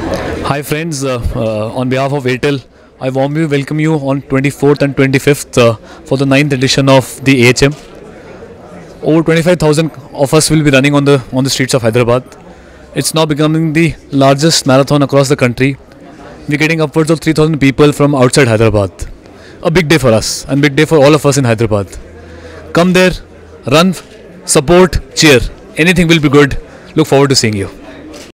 Hi friends, uh, uh, on behalf of Airtel, I warmly welcome you on 24th and 25th uh, for the 9th edition of the AHM. Over 25,000 of us will be running on the on the streets of Hyderabad. It's now becoming the largest marathon across the country. We're getting upwards of 3,000 people from outside Hyderabad. A big day for us and big day for all of us in Hyderabad. Come there, run, support, cheer. Anything will be good. Look forward to seeing you.